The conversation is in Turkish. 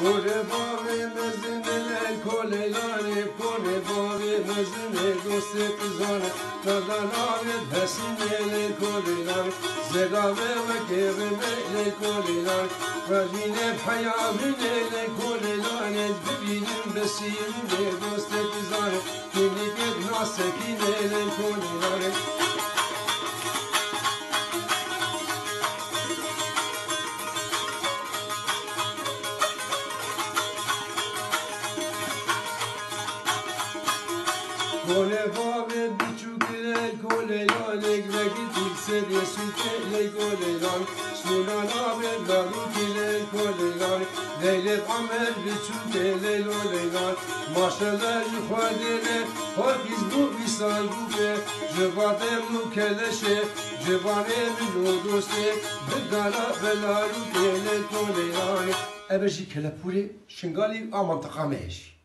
Kore bavi mezine koleylani Kore bavi mezine dosti kızane Kadan abi pesine koleylani Zedave ve kevime le koleylani Vajine payamine le koleylani Bibinin besine dosti kızane Kinik nasekine le koleylani Kole bave biçukile kole lalek ve gittik seriye sükele kole lan Sunan abi darukile kole lan Leylep amer biçukele lole lan Maşalar yuhadele Hakiz bu visal bu be. Cevade mu keleşe Cevane min o doste. Bedala belaru kele kole lan Ebeci kelepuri şingali aman takameş